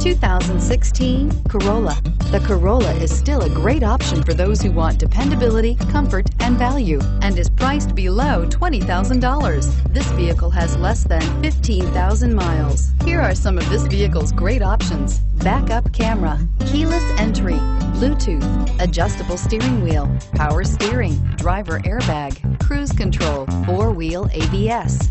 2016 Corolla. The Corolla is still a great option for those who want dependability, comfort, and value, and is priced below $20,000. This vehicle has less than 15,000 miles. Here are some of this vehicle's great options. Backup camera, keyless entry, Bluetooth, adjustable steering wheel, power steering, driver airbag, cruise control, four-wheel ABS,